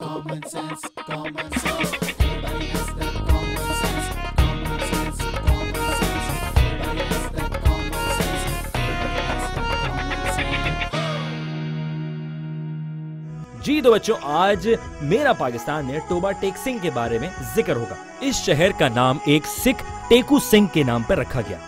जी तो बच्चों, आज मेरा पाकिस्तान में टोबा टेक सिंह के बारे में ज़िक्र होगा। इस शहर का नाम एक सिख टेकू सिंह के नाम पर रखा गया।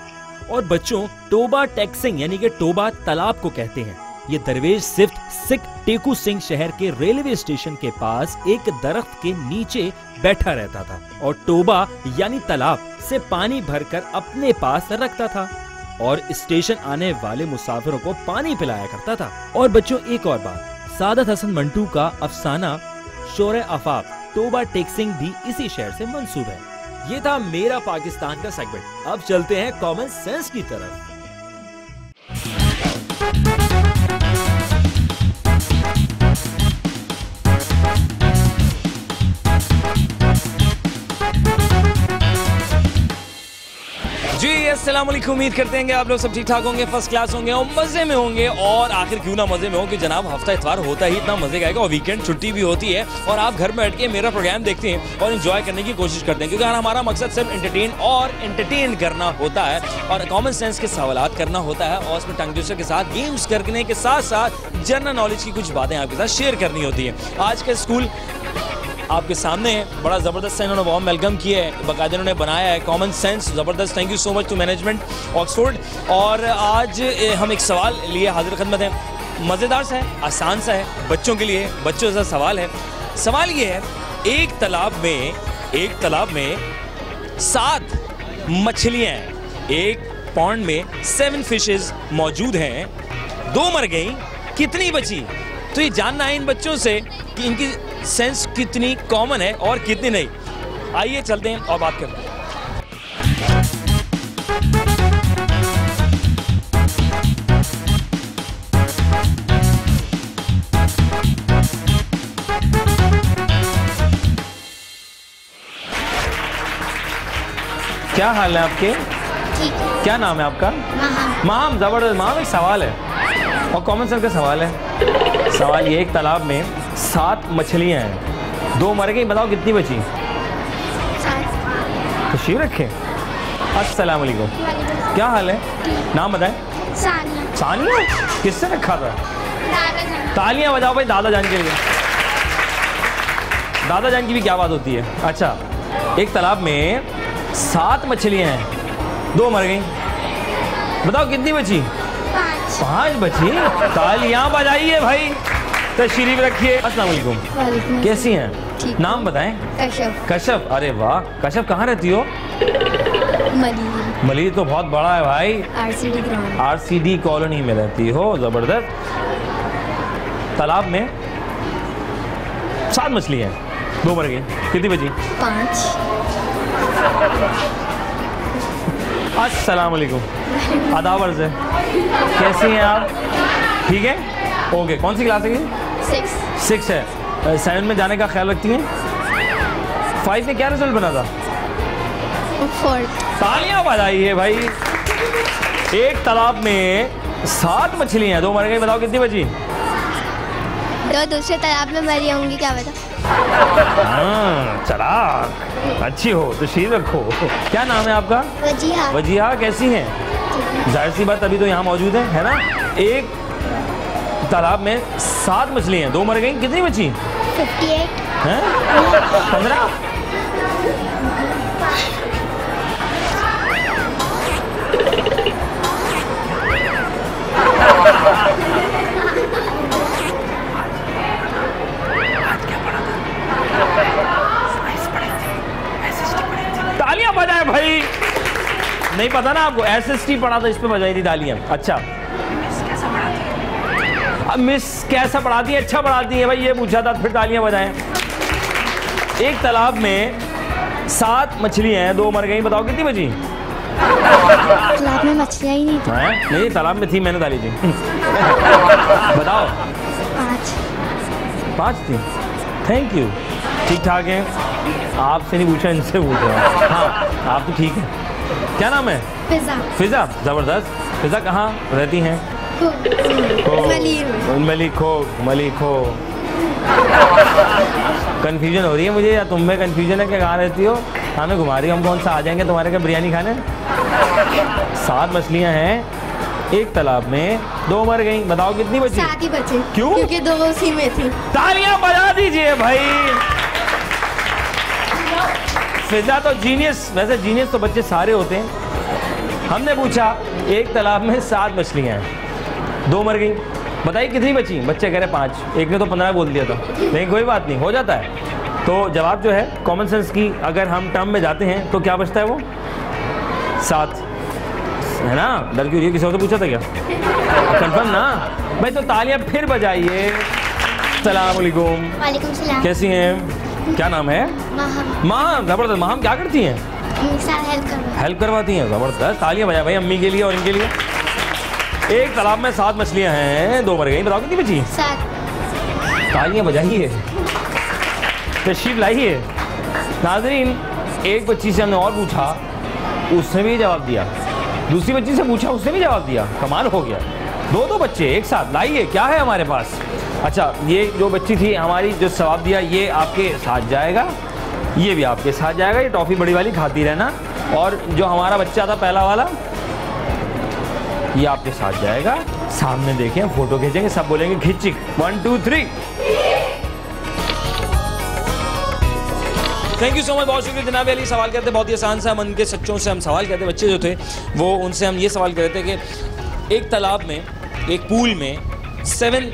और बच्चों, टोबा टेक सिंह, यानी कि टोबा तालाब को कहते हैं। ये दरवेश सिर्फ़ सिख टेकू सिंह शहर के रेलवे स्टेशन के पास एक दरख्त के नीचे बैठा रहता था और टोबा यानी तालाब से पानी भरकर अपने पास रखता था और स्टेशन आने वाले मुसाफिरों को पानी पिलाया करता था। और बच्चों, एक और बात, सादत हसन मंटू का अफसाना शोर आफाक टोबा टेक सिंह भी इसी शहर से मंसूब है। ये था मेरा पाकिस्तान का सेगमेंट अब चलते हैं कॉमन सेंस की तरफ़। वालेकुम उम्मीद करते हैं आप लोग सब ठीक ठाक होंगे फ़र्स्ट क्लास होंगे और मज़े में होंगे और आखिर क्यों ना मज़े में हो कि जनाब हफ़्ता इतवार होता ही इतना मज़े का आएगा और वीकेंड छुट्टी भी होती है और आप घर में बैठ के मेरा प्रोग्राम देखते हैं और इन्जॉय करने की कोशिश करते हैं। क्योंकि हमारा मकसद सिर्फ़ इंटरटेन और एंटरटेन करना होता है और कॉमन सेंस के सवाल करना होता है और उसमें टंग के साथ गेम्स करने के साथ साथ जनरल नॉलेज की कुछ बातें आपके साथ शेयर करनी होती है। आज का स्कूल आपके सामने है। बड़ा ज़बरदस्त इन्होंने वार्म वेलकम किया है। बाकायदा इन्होंने बनाया है। कॉमन सेंस ज़बरदस्त। Thank you so much to management Oxford और आज हम एक सवाल लिए हाजिर खदमत है। मज़ेदार सा है, आसान सा है, बच्चों के लिए, बच्चों सा सवाल है। सवाल ये है, एक तालाब में, एक तालाब में सात मछलियाँ हैं। एक पॉन्ड में सेवन फिशेस मौजूद हैं। दो मर गई, कितनी बची? तो ये जानना है इन बच्चों से कि इनकी सेंस कितनी कॉमन है और कितनी नहीं। आइए चलते हैं और बात करते हैं। क्या हाल है आपके? क्या नाम है आपका? माम ज़बरदस्त। माम एक सवाल है। और कॉमन सेंस का सवाल है। सवाल ये एक तालाब में सात मछलियाँ हैं। दो मर गई बताओ कितनी बची? तशरीफ़ रखे। अस्सलाम वालेकुम। क्या हाल है? नाम बताएँ। सानिया। सानिया? किससे रखा था? तालियाँ बजाओ भाई दादा जान के लिए। दादा जान की भी क्या बात होती है? अच्छा एक तालाब में सात मछलियाँ हैं। दो मर गई। बताओ कितनी बची? पाँच। पाँच बची? तालियाँ बजाइए भाई। तशरीफ़ रखिए। अस्सलाम कैसी हैं? नाम बताएँ। कश्यप। कश्यप। अरे वाह। कश्यप कहाँ रहती हो? मलिक तो बहुत बड़ा है भाई। RCD ground. आरसीडी कॉलोनी में रहती हो। ज़बरदस्त। तालाब में सात मछली हैं। दो मर गई। कितनी बची? पाँच। अस्सलाम वालेकुम अदावर से कैसी हैं आप? ठीक है? ओके कौन सी क्लास है ये? सिक्स। सिक्स है। सेवन में जाने का ख्याल रखती हैं? फाइव में क्या रिज़ल्ट बना था? तालियाँ बजाइए भाई। एक तालाब में सात मछलियाँ हैं। दो मर गई बताओ कितनी बची? दो दूसरे तालाब में मरी होंगी क्या पता? हाँ चलाक। अच्छी हो तो शीर रखो। क्या नाम है आपका? वजीहा। वजीहा कैसी हैं? ज़ाहिर सी बात अभी तो यहाँ मौजूद है है ना? एक तालाब में सात मछली हैं। दो मर गई। कितनी बची? फिफ्टी एट पंद्रह? तालियाँ बजाए भाई। नहीं पता ना आपको एस एस टी पढ़ा था इस पे बजाई थी तालियाँ। अच्छा। अब मिस कैसा पढ़ाती है? अच्छा पढ़ाती है भाई ये पूछा था फिर तालियाँ बजाएँ। एक तालाब में सात मछलियाँ हैं दो मर गई बताओ कितनी बची? तालाब में मछलियाँ ही नहीं थी। नहीं तालाब में थी मैंने डाली थी बताओ। पाँच। पाँच थी? थैंक यू ठीक ठाक है? आपसे नहीं पूछा इनसे पूछ रहा हूँ। हाँ आप तो ठीक है। क्या नाम है? पिज़्ज़ा फिजा ज़बरदस्त। फिजा कहाँ रहती हैं? में मलिक हो मलिक हो कंफ्यूजन हो रही है मुझे या तुम में कंफ्यूजन है कि कहाँ रहती हो? हमें घुमा रही हो हम कौन सा आ जाएँगे तुम्हारे घर बिरयानी खाने? सात मछलियाँ हैं एक तालाब में दो मर गई। बताओ कितनी बची? साथ ही बचे। क्यों? क्योंकि दो उसी में थी। तालियाँ बजा दीजिए भाई। फिजा तो जीनियस वैसे जीनियस तो बच्चे सारे होते हैं। हमने पूछा एक तालाब में सात मछलियाँ हैं। दो मर गई। बताइए कितनी बची? बच्चे कह रहे पाँच। एक ने तो पंद्रह बोल दिया था। लेकिन कोई बात नहीं हो जाता है। तो जवाब जो है कॉमन सेंस की अगर हम टर्म में जाते हैं तो क्या बचता है वो? सात। है ना? डर क्यों किसी और से पूछा था क्या? कंफर्म ना। भाई तो तालियाँ फिर बजाइए। सलाम वालेकुम वालेकुम सलाम। कैसी हैं? क्या नाम है? माँ माँ ज़बरदस्त। माँ हम क्या करती हैं? हेल्प हेल्प करवाती हैं? ज़बरदस्त। तालियाँ बजाए भाई अम्मी के लिए और इनके लिए। एक तालाब में सात मछलियाँ हैं। दो मर गई। बताओ कितनी बची? तालियाँ बजाइए तशरीफ़ लाइए नाजरीन एक बच्ची से हमने और पूछा उसने भी जवाब दिया। दूसरी बच्ची से पूछा उसने भी जवाब दिया। कमाल हो गया। दो दो बच्चे एक साथ। लाइए क्या है हमारे पास? अच्छा ये जो बच्ची थी हमारी जो जवाब दिया ये आपके साथ जाएगा। ये भी आपके साथ जाएगा। ये टॉफ़ी बड़ी वाली खाती रहना। और जो हमारा बच्चा था पहला वाला ये आपके साथ जाएगा। सामने देखें, फ़ोटो खींचेंगे, सब बोलेंगे खिंची one two three thank you so much बहुत शुक्रिया जनाब अली, सवाल करते बहुत ही आसान सा मन के सच्चों से हम सवाल करते, बच्चे जो थे, वो उनसे हम ये सवाल कर रहे थे कि एक तालाब में, एक पूल में सेवन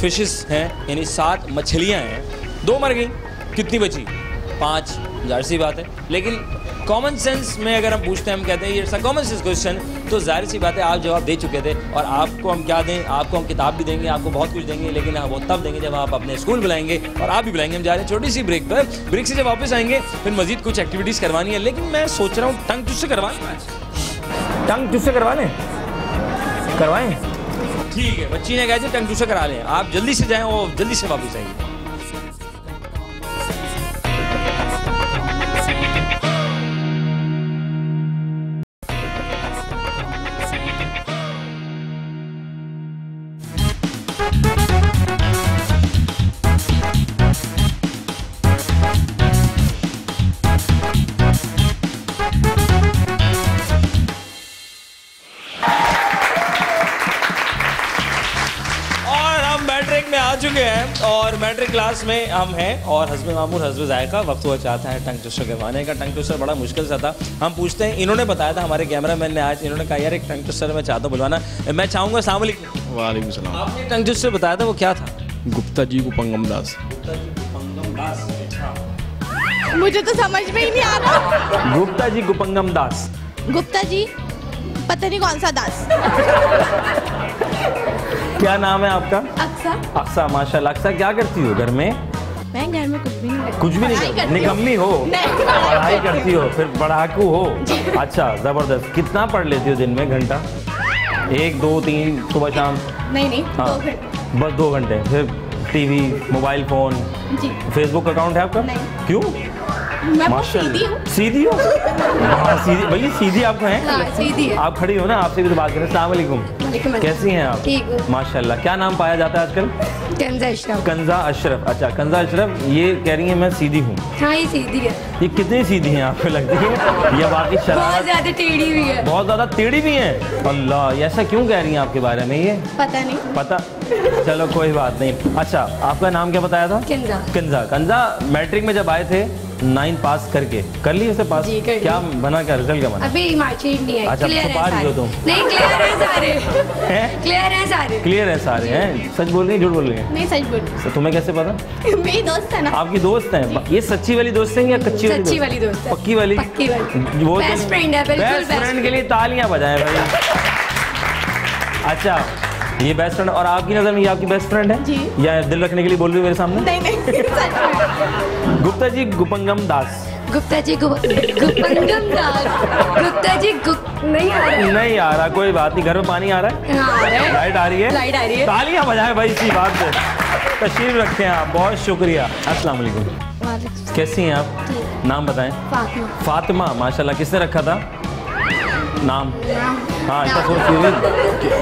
फिशेस हैं, यानी सात मछलियाँ हैं, दो मर गई, कितनी बची? पाँच, ज़ाहिर सी बात है। लेकिन कॉमन सेंस में अगर हम पूछते हैं, हम कहते हैं, ये कॉमन सेंस क्वेश्चन तो ज़ाहिर सी बात है, आप जवाब दे चुके थे और आपको हम क्या दें? आपको हम किताब भी देंगे, आपको बहुत कुछ देंगे, लेकिन वो तब देंगे जब आप अपने स्कूल बुलाएँगे और आप भी बुलाएँगे। हम जा रहे हैं छोटी सी ब्रेक पर। ब्रेक से जब वापस आएँगे, फिर मजीद कुछ एक्टिविटीज़ करवानी है, लेकिन मैं सोच रहा हूँ, टंग टूस से करवाएँ टंग टूस से करवा लें? करवाएँ? ठीक है, बच्ची ने कहा टंग टूस से करा लें। आप जल्दी से जाएँ और जल्दी से वापस आइए। क्लास में हम हैं और हसब मामूर हसब जायका वक्त हुआ चाहता है टंग टूसर करवाने का। टंग टूसर बड़ा मुश्किल सा था। हम पूछते हैं इन्होंने बताया था हमारे कैमरा मैन ने आज इन्होंने कहा यार एक टंग टूसर मैं चाहता हूँ बुलवाना। मैं चाहूँगा अस्सलाम वालेकुम आपने टंग टूसर बताया था वो क्या था? गुप्ता जी को पंगम दास। मुझे तो समझ में ही नहीं आ रहा। गुप्ता जी गुपंगम दास। गुप्ता जी पता नहीं कौन सा दास। क्या नाम है आपका? अक्सा। अक्सा माशाल्लाह। अक्सा क्या करती हो घर में? मैं घर में कुछ भी नहीं करती। कुछ भी नहीं करती? निकम्मी हो? पढ़ाई करती हो फिर पढ़ाकू हो? अच्छा ज़बरदस्त। कितना पढ़ लेती हो दिन में घंटा? एक दो तीन सुबह शाम? नहीं नहीं हाँ। बस दो घंटे फिर TV mobile phone? Facebook account है आपका। क्यों? मैं सीधी हूँ। सीधी हो? हाँ सीधी। भैया सीधी आपको है? हाँ सीधी है। आप खड़ी हो ना आपसे भी तो बात करें। सलाम वालेकुम। वालेकुम कैसी हैं आप? ठीक माशाल्लाह। क्या नाम पाया जाता है आजकल? कंजा अशरफ। कंजा अशरफ। अच्छा कंजा अशरफ ये कह रही है मैं सीधी हूँ। हाँ ये सीधी है। ये कितनी सीधी हैं आपको लगती है? ये बाकी बहुत ज़्यादा टेढ़ी हुई है। बहुत ज़्यादा टेढ़ी भी है? अल्लाह ऐसा क्यों कह रही हैं आपके बारे में ये? पता नहीं। पता चलो कोई बात नहीं। अच्छा आपका नाम क्या बताया था? कंजा। कंजा। कंजा मैट्रिक में जब आए थे नाइन पास करके। कर लिए उसे पास क्या बना क्या? रिज़ल्ट क्या बना? अभी मार्कशीट नहीं है। अच्छा, क्लियर है रही सारे। तुम। नहीं क्लियर है सारे। हैं? क्लियर है सारे। क्लियर है सारे हैं? सच बोल रही हैं झूठ बोल रही हैं? नहीं सच बोल तो तुम्हें कैसे पता? मेरी दोस्त है ना। आपकी दोस्त हैं? ये सच्ची वाली दोस्त हैं या कच्ची वाली सच्ची वाली दोस्त है। पक्की वाली? पक्की वाली। वो Best friend है, बिल्कुल बेस्ट फ्रेंड के लिए तालियाँ बजाएँ भाई। अच्छा ये बेस्ट फ्रेंड और आपकी नज़र में ये आपकी बेस्ट फ्रेंड है? जी। या दिल रखने के लिए बोल रही मेरे सामने? नहीं नहीं गुप्ता जी गुपंगम दास। गुप्ता जी गु- गुप्पंगम दास। गुप्ता जी गुप नहीं आ रहा। नहीं आ रहा कोई बात नहीं घर में पानी आ रहा है। रहा है। लाइट आ रही है। लाइट आ रही है। तालियाँ बजाएँ भाई इसी बात पे। तशरीफ़ रखते हैं आप बहुत शुक्रिया। अस्सलाम वालेकुम। वालेकुम कैसी हैं आप? नाम बताएँ। फातिमा। फातिमा माशाल्लाह किसने रखा था? नाम। हाँ ऐसा। सोच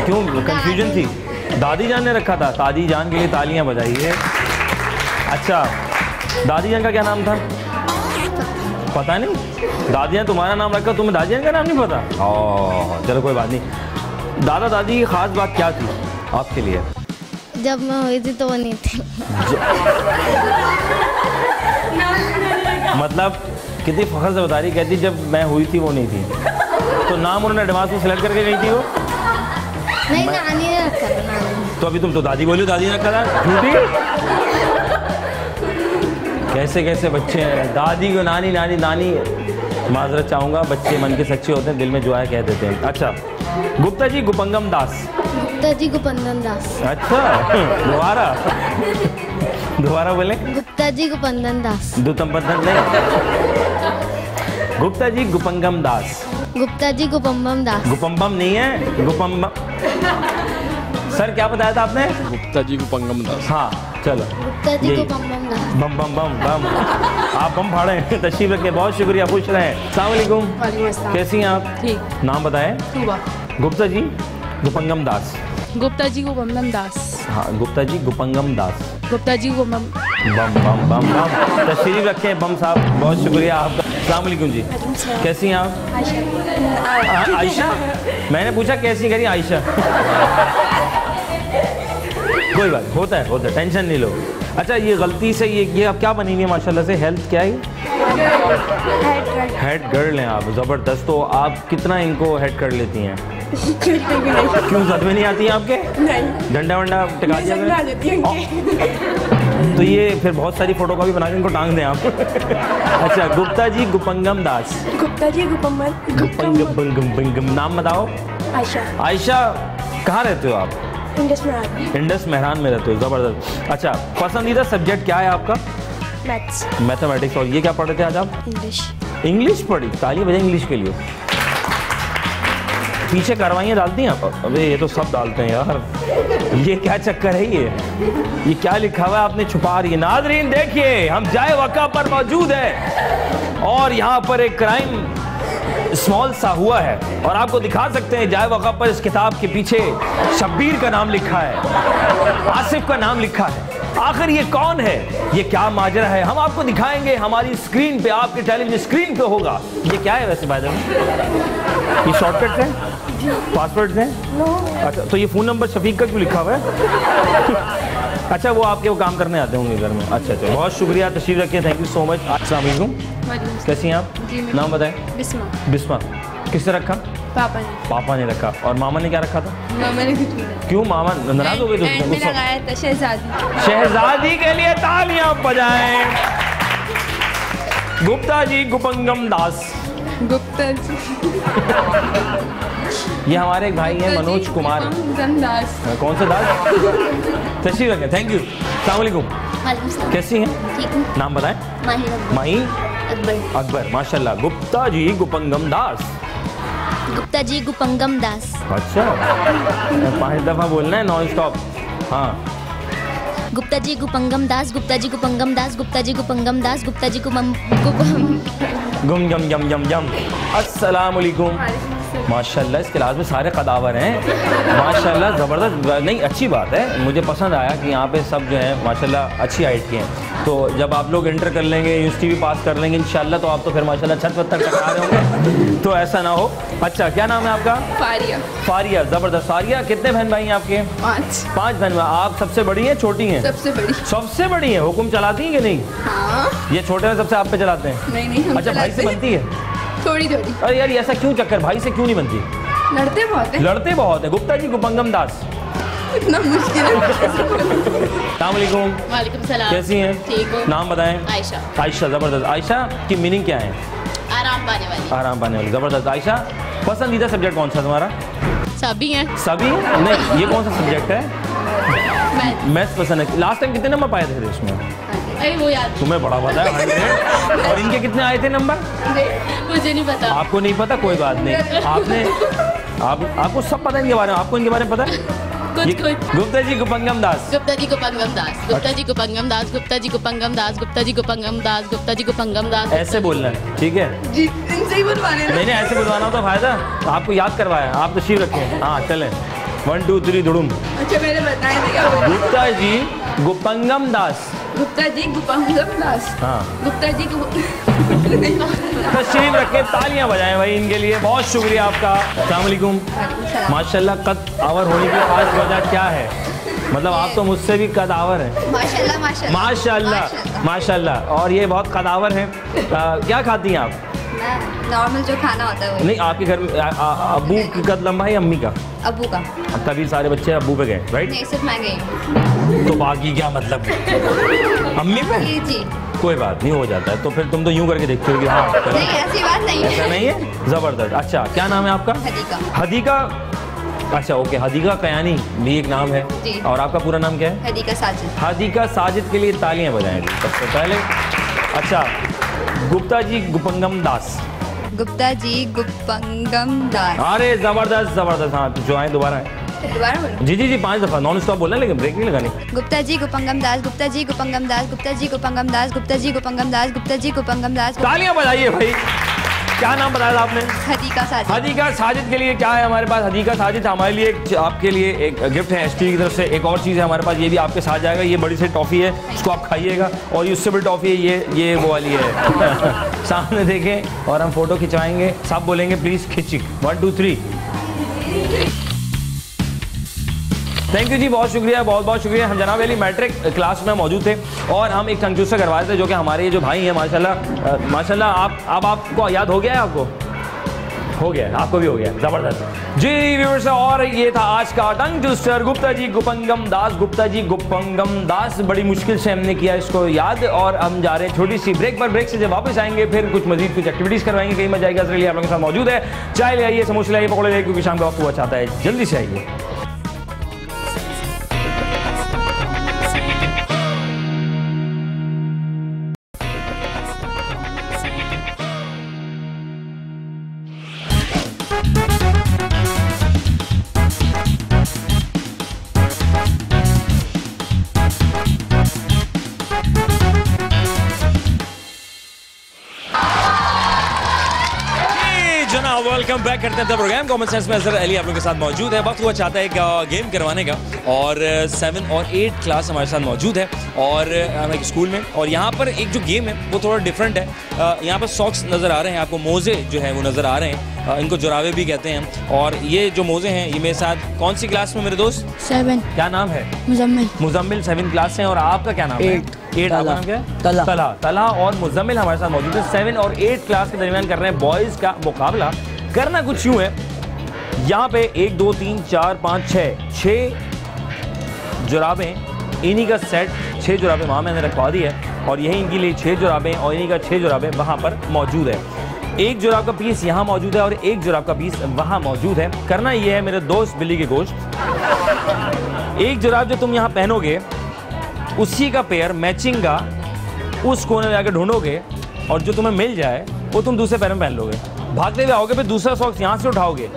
क्यों क्यों कंफ्यूजन थी? दादी जान ने रखा था दादी जान के लिए तालियाँ बजाइए। अच्छा दादी जान का क्या नाम था? पता नहीं। दादी जान तुम्हारा नाम रखा तुम्हें दादी जान का नाम नहीं पता? ओह चलो कोई बात नहीं। दादा दादी की खास बात क्या थी आपके लिए? जब मैं हुई थी तो वो नहीं थी। मतलब कितनी फखर से बता रही कहती जब मैं हुई थी वो नहीं थी। तो नाम उन्होंने एडवांस में सिलेक्ट करके गई थी वो? नहीं नानी ने रखा था नानी तो अभी तुम तो दादी बोली दादी ने रखा था? झूठी? कैसे कैसे बच्चे हैं? दादी को नानी नानी नानी। माजरत चाहूँगा बच्चे मन के सच्चे होते हैं दिल में जो है कह देते हैं। अच्छा गुप्ता जी गुपंगम दास। गुप्ता जी गुपंदन दास। अच्छा दोबारा? दोबारा बोले। गुप्ता जी गुपंदन दास। दुतम नहीं। गुप्ता जी गुपंगम दास। गुप्ता जी गुपम्बम दास। गुपम्बम नहीं है गुपम्बम। सर क्या बताया था आपने? गुप्ता जी को पंगम दास। हाँ चलो। गुप्ता जी यही। गुपम्बम दास। बम बम बम बम। आप बम फाड़े तशरीफ़ रखे बहुत शुक्रिया खुश रहें सलामकुम कैसी हैं आप? ठीक। नाम बताएँ। सुबह गुप्ता जी गुपंगम दास। गुप्ता जी को बमन दास। हाँ गुप्ता जी गुपंगम दास। गुप्ता जी को बम बम बम बम बम। तशरीफ़ रखें बम साहब बहुत शुक्रिया आपका। सलामकुम जी। कैसी हैं आप? आयशा। मैंने पूछा कैसी करी आयशा। कोई बात होता है होता है टेंशन नहीं लो। अच्छा ये गलती से ये ये आप क्या बनी हुई है माशाल्लाह से? हेल्थ क्या है? हेड गर्ल हैं आप ज़बरदस्त। तो आप कितना इनको हेड कर लेती हैं? क्यों सद में नहीं आती हैं आपके? डंडा वंडा टिका दिया? तो ये फिर बहुत सारी फ़ोटो कॉपी बना के इनको टांग दें आप। अच्छा गुप्ता जी गुपंगम दास। गुप्ता जी गुपंगम। बंगम बंगम नाम बताओ। आयशा। आयशा कहाँ रहते हो आप? इंडस में आती इंडस मेहरान में रहते हो ज़बरदस्त। अच्छा पसंदीदा सब्जेक्ट क्या है आपका? मैथ्स। मैथमेटिक्स और ये क्या पढ़ रहे थे आज आप? इंग्लिश। इंग्लिश पढ़ी? ताली बजे इंग्लिश के लिए। पीछे कार्रवाइयाँ डालती हैं आप? अबे ये तो सब डालते हैं यार। ये क्या चक्कर है ये? ये क्या लिखा हुआ है आपने? छुपा रही नाजरीन, देखिए, हम जाए वका पर मौजूद है और यहाँ पर एक क्राइम स्मॉल सा हुआ है और आपको दिखा सकते हैं, जाए वका पर इस किताब के पीछे शब्बीर का नाम लिखा है, आसिफ का नाम लिखा है। आखिर ये कौन है? ये क्या माजरा है? हम आपको दिखाएँगे, हमारी स्क्रीन पे, आपके टेलीविज़न स्क्रीन पे होगा। ये क्या है वैसे बाय ये शॉर्टकट है? पासवर्ड है? अच्छा तो ये फ़ोन नंबर शफीक का क्यों लिखा हुआ है? अच्छा वो आपके वो काम करने आते होंगे घर में। अच्छा अच्छा बहुत शुक्रिया तशरीफ़ रखिए थैंक यू सो मच अस्सलाम कैसी हैं आप? नाम बताएँ। बिस्मा। बिस्मा। किसने रखा? पापा ने। पापा ने रखा। और मामा ने क्या रखा था? मामा ने कुछ नहीं क्यों? मामा नाराज़ हो गए गुस्सा? लगाया था शहजादी। शहजादी के लिए तालियाँ बजाएँ। गुप्ता जी गुपंगम दास। गुप्ता जी। ये हमारे एक भाई हैं मनोज कुमार। दास कौन सा दास? तशरीफ़ रखें थैंक यू सलामकुम सलाम। कैसी हैं? नाम बताएँ। अकबर। माही? अकबर। अकबर माशाल्लाह। गुप्ता जी गुपंगम दास। गुप्ता जी गुपंगम दास। अच्छा। पाँच दफ़ा बोलना है नॉन स्टॉप हाँ। गुप्ता जी गुपंगम दास, गुप्ता जी गुपंगम दास, गुप्ता जी गुपंगम दास, गुप्ता जी गुपम गुम यम यम यम यम अस्सलाम वालेकुम माशाल्लाह इस क्लास में सारे कदावर हैं। माशाल्लाह ज़बरदस्त नहीं अच्छी बात है। मुझे पसंद आया कि यहाँ पे सब जो है माशाल्लाह अच्छी हाइट के हैं। तो जब आप लोग इंटर कर लेंगे यूनिवर्सिटी भी पास कर लेंगे इंशाल्लाह तो आप तो फिर माशाल्लाह छत पत्थर टकरा रहे होंगे। तो ऐसा ना हो। अच्छा क्या नाम है आपका? फारिया। फारिया ज़बरदस्त। फारिया कितने बहन भाई हैं आपके? पाँच। पाँच बहन भाई। आप सबसे बड़ी हैं छोटी हैं? सबसे बड़ी। सबसे बड़ी हैं? हुक्म चलाती हैं कि नहीं? हाँ। ये छोटे में सबसे आप पे चलाते हैं? नहीं नहीं अच्छा भाई से बनती है? थोड़ी थोड़ी। अरे यार ऐसा क्यों चक्कर? भाई से क्यों नहीं बनती? लड़ते बहुत है। लड़ते बहुत है। गुप्ता जी गुपंगम दास। इतना मुश्किल है। सलाम। कैसी हैं? ठीक हो। नाम बताएँ। आयशा। आयशा ज़बरदस्त। आयशा की मीनिंग क्या है? आराम पाने वाली। आराम पाने वाली। ज़बरदस्त। आयशा पसंदीदा सब्जेक्ट कौन सा तुम्हारा? सभी हैं। सभी नहीं ये कौन सा सब्जेक्ट है? मैथ्स पसंद है। लास्ट टाइम कितने नंबर पाए थे इसमें? अरे वो याद तुम्हें बड़ा पता है और इनके कितने आए थे नंबर? मुझे नहीं पता। आपको नहीं पता? कोई बात नहीं। आपने आप आपको सब पता है इनके बारे में? आपको इनके बारे में पता है? गुप्ता जी गुपंगम दास। गुप्ता जी को पंगम दास। गुप्ता जी को पंगम दास गुप्ता जी को पंगम दास गुप्ता जी को पंगम दास गुप्ता जी को पंगम दास। ऐसे बोलना है ठीक है? जी इनसे ही बुलवाने नहीं नहीं ऐसे बुलवाना तो फ़ायदा। आपको याद करवाया आप तशरीफ़ रखे हाँ। चले। वन टू थ्री धुड़ुम अच्छा मैंने बताया था क्या बोला गुप्ता जी गुपंगम दास। गुप्ता जी गुपंगम दास हाँ। गुप्ता जी को तशरीफ़ रखे तालियाँ बजाएँ भाई इनके लिए। बहुत शुक्रिया आपका। अस्सलाम वालेकुम। माशाल्लाह कद आवर होने की खास वजह क्या है? मतलब आप तो मुझसे भी कदावर हैं। माशाल्लाह माशाल्लाह। माशाल्लाह और ये बहुत कदावर हैं। क्या खाती हैं आप? नॉर्मल जो खाना होता है वही। नहीं आपके घर में की कद लंबा है या अम्मी का? अबू का। तभी सारे बच्चे अबू पे गए राइट नहीं सिर्फ़ मैं गई तो बाकी क्या मतलब? अम्मी पे? जी कोई बात नहीं हो जाता है। तो फिर तुम तो यूँ करके देखते हो कि हाँ नहीं ऐसी बात नहीं ऐसा नहीं है? ज़बरदस्त। अच्छा क्या नाम है आपका? हदीका। हदीका? अच्छा ओके हदीका कयानी भी एक नाम है। और आपका पूरा नाम क्या है? हदीका साजिद। हदीका साजिद के लिए तालियाँ बजाएँ। सबसे पहले अच्छा गुप्ता जी गुपंगम दास। गुप्ता जी गुप्पंगम दास। अरे ज़बरदस्त ज़बरदस्त। हाँ जो आए दोबारा आए। दोबारा बोलो। जी जी जी पाँच दफ़ा नॉन स्टॉप बोलना लेकिन ब्रेक नहीं लगानी। गुप्ता जी गुपंगम दास गुप्ता जी गुपंगम दास गुप्ता जी गुपंगम दास गुप्ता जी गुपंगम दास गुप्ता जी गुपंगम दास तालियाँ बजाइए भाई। क्या नाम बताया आपने? हदीका साजिद। हदीका साजिद के लिए क्या है हमारे पास? हदीका साजिद हमारे लिए आपके लिए एक गिफ्ट है एस की तरफ़ से। एक और चीज़ है हमारे पास ये भी आपके साथ जाएगा। ये बड़ी सी टॉफ़ी है इसको आप खाइएगा। और ये उससे बड़ी टॉफ़ी है ये ये वो वाली है। सामने देखें और हम फ़ोटो खिंचवाएँगे। सब बोलेंगे प्लीज़ खिंची। One two three thank you जी, बहुत शुक्रिया, बहुत बहुत शुक्रिया। हम जनाब अली मैट्रिक क्लास में मौजूद थे और हम एक कंजूस से करवाए थे जो कि हमारे ये जो भाई हैं, माशाल्लाह माशाल्लाह, आप, अब आपको याद हो गया है आपको? हो गया, आपको भी हो गया, ज़बरदस्त। जी व्यूअर्स और ये था आज का टंग ट्विस्टर गुप्ता जी, गुपंगम दास, गुप्ता जी, गुपंगम दास, बड़ी मुश्किल से हमने किया इसको याद और हम जा रहे हैं छोटी सी ब्रेक पर ब्रेक से जब वापस आएँगे, फिर कुछ मजीद, कुछ एक्टिविटीज़ करवाएँगे कहीं मज़ा आएगा इसलिए आप लोगों के साथ मौजूद है। चाय ले आइए, समोसे ले आइए, पकौड़े ले आइए, क्योंकि शाम का वक्त हुआ चाहता है जल्दी से आइए। वेलकम बैक करते हैं प्रोग्राम कॉमन सेंस में अजहर अली आप लोगों के साथ मौजूद है। वक्त हुआ चाहता है एक गेम करवाने का। और सेवन और एट क्लास हमारे साथ मौजूद है। और हम एक स्कूल में। और यहाँ पर एक जो गेम है वो थोड़ा डिफरेंट है। यहाँ पर सॉक्स नज़र आ रहे हैं। आपको मोज़े जो है वो नज़र आ रहे हैं। इनको जोरावे भी कहते हैं और ये जो मोज़े हैं ये मेरे साथ कौन सी क्लास में मेरे दोस्त? सेवन क्या नाम है? मुजम्मिल. मुजम्मिल सेवन क्लास से और आपका क्या नाम है? एट तला। नाम क्या है? तला। तला. तला और मुजम्मिल हमारे साथ मौजूद है। सेवन और एट क्लास के दरमियान कर रहे हैं बॉयज़ का मुकाबला। करना कुछ यूँ है। यहाँ पे एक, दो, तीन, चार, पाँच छः छः जुराबें। इन्हीं का सेट छः जुराबें वहाँ मैंने रखवा दी है और यही इनके लिए छः जुराबें और इन्हीं का छः जुराबें वहाँ पर मौजूद है। एक जुराब का पीस यहाँ मौजूद है और एक जुराब का पीस वहाँ मौजूद है। करना ये है मेरे दोस्त बिल्ली के गोश्त। एक जुराब जो तुम यहाँ पहनोगे, उसी का पेयर मैचिंग का, उस कोने में जाकर ढूंढोगे और जो तुम्हें मिल जाए, वो तुम दूसरे पैर में पहन लोगे। भागते हुए आओगे, फिर दूसरा सॉक्स यहाँ से उठाओगे।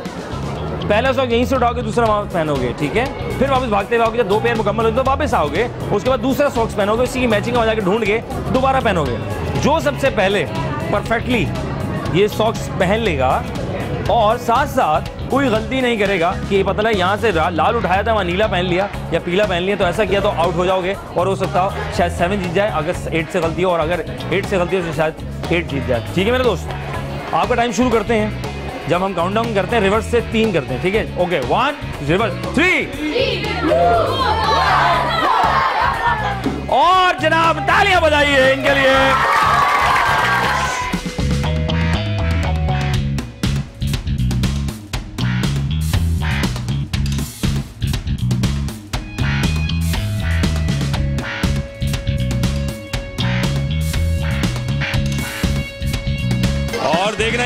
पहला सॉक्स यहीं से उठाओगे, दूसरा वहाँ पहनोगे, ठीक है? फिर वापस भागते हुए आओगे, जब दो पैर मुकम्मल हो तो वापस आओगे, उसके बाद दूसरा सॉक्स पहनोगे, उसी की मैचिंग का जाकर ढूंढ के दोबारा पहनोगे। जो सबसे पहले परफेक्टली ये सॉक्स पहन लेगा, और साथ साथ कोई गलती नहीं करेगा कि ये पता लगा यहाँ से लाल उठाया था, वहाँ नीला पहन लिया, या पीला पहन लिया तो ऐसा किया तो आउट हो जाओगे, और हो सकता हो शायद सेवन जीत जाए, अगर एट से गलती हो, और अगर एट से गलती हो तो शायद एट जीत जाए। ठीक है मेरे दोस्त? आपका टाइम शुरू करते हैं। जब हम काउंट डाउन करते हैं रिवर्स से तीन करते हैं, ठीक है? ओके वन रिवर्स थ्री और जनाब तालियाँ बजाइए इनके लिए।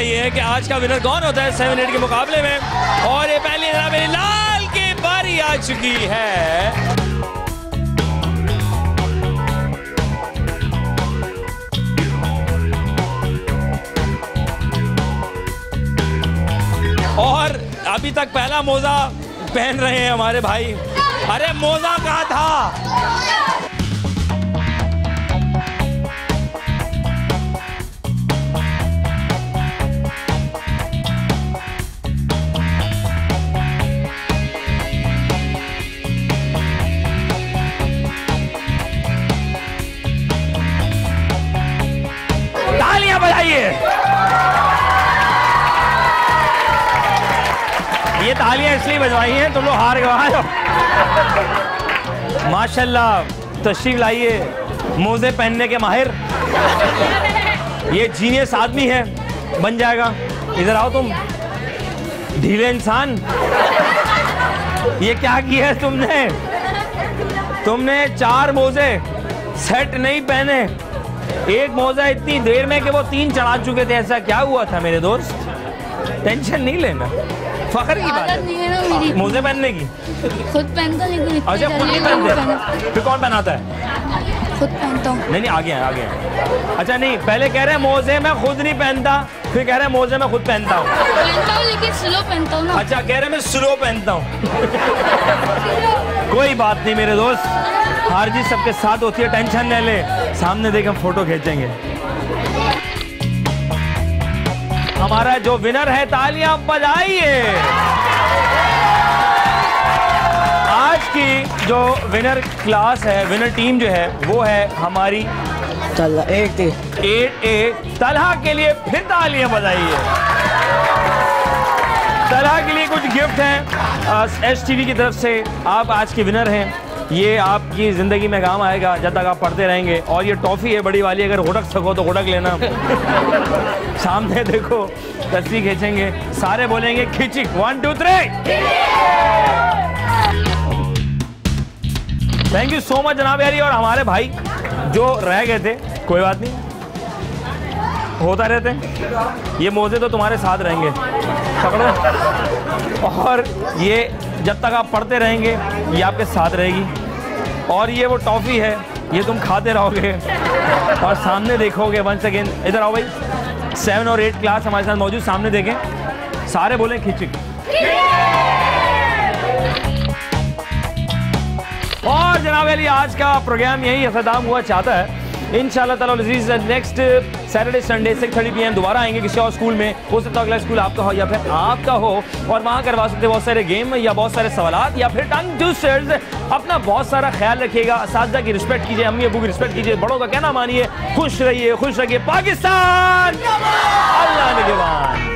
ये है कि आज का विनर कौन होता है सेवन एट के मुकाबले में? और ये पहली जनाब लाल की बारी आ चुकी है। और अभी तक पहला मोजा पहन रहे हैं हमारे भाई। अरे मोजा कहा था? तालियाँ इसलिए बजवाई हैं, तुम लोग हार गए माशाल्लाह, तशरीफ़ लाइए। मोजे पहनने के माहिर। ये जीनियस आदमी है, बन जाएगा। इधर आओ तुम। ढीले इंसान। ये क्या किया है तुमने? तुमने चार मोजे सेट नहीं पहने। एक मोजा इतनी देर में कि वो तीन चढ़ा चुके थे, ऐसा क्या हुआ था मेरे दोस्त? टेंशन नहीं लेना। फखर की बात नहीं है ना मेरी। मोजे पहनने की। खुद पहनता लेकिन अच्छा खुद नहीं पहनते। फिर कौन पहनाता है? खुद पहनता हूँ। नहीं नहीं आगे हैं आगे हैं। अच्छा नहीं पहले कह रहे हैं मोजे मैं खुद नहीं पहनता फिर कह रहे हैं मोजे मैं खुद पहनता हूँ। पहनता हूँ लेकिन स्लो पहनता हूँ ना। अच्छा कह रहे हैं मैं स्लो पहनता हूँ। कोई बात नहीं मेरे दोस्त। हार जीत सबके साथ होती है टेंशन न ले। सामने देख हम फ़ोटो खींचेंगे हमारा जो विनर है तालियाँ बजाइए। आज की जो विनर क्लास है विनर टीम जो है वो है हमारी एट ए तलहा के लिए फिर तालियाँ बजाइए। तलहा के लिए कुछ गिफ्ट हैं। एस टीवी की तरफ़ से आप आज के विनर हैं। ये आपकी ज़िंदगी में काम आएगा जब तक आप पढ़ते रहेंगे। और ये टॉफ़ी है बड़ी वाली अगर हुडक सको तो हुडक लेना। सामने देखो तस्वीर खींचेंगे सारे बोलेंगे खींची one two three thank you so much जनाब यारी और हमारे भाई जो रह गए थे कोई बात नहीं। होता रहते ये मोजे तो तुम्हारे साथ रहेंगे। पकड़ो। और ये जब तक आप पढ़ते रहेंगे, ये आपके साथ रहेगी। और ये वो टॉफ़ी है, ये तुम खाते रहोगे। और सामने देखोगे वन सेकेंड इधर आओ भाई। सेवन और एट क्लास हमारे साथ मौजूद, सामने देखें। सारे बोले खिचिक और जनाब अली, आज का प्रोग्राम यही अख्ताम हुआ चाहता है। इन ताला next Saturday Sunday six thirty P M दोबारा आएँगे किसी और स्कूल में। हो सकता है अगला स्कूल आपका हो या फिर आपका हो, और वहाँ करवा सकते बहुत सारे गेम या बहुत सारे सवाल या फिर टंग ट्विस्टर्स अपना बहुत सारा ख्याल रखिएगा इस की रिस्पेक्ट कीजिए, अम्मी अबू की रिस्पेक्ट कीजिए, बड़ों का कहना मानिए, खुश रहिए खुश रहिए, पाकिस्तान! अल्लाह निगहबान